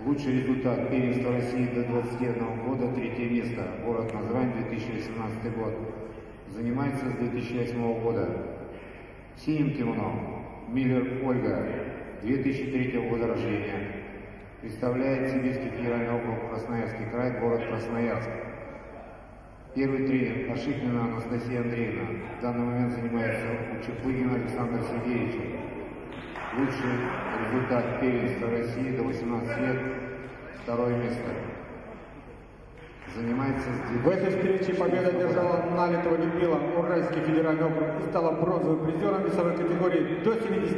Лучший результат первенства России до 21 года, третье место, город Назрань, 2018 год. Занимается с 2008 года. Синим кимоно Миллер Ольга, 2003 года рождения. Представляет Сибирский федеральный округ Красноярский край, город Красноярск. Первый тренер Ашихина Анастасия Андреевна. В данный момент занимается у Чепыгина Александр Сергеевич. Лучший результат первенства России до 18 лет. Второе место. Занимается В этой встрече победа держала Налитова Людмила, Уральский федеральный округ, и стала бронзовым призером весовой категории до 70 кг.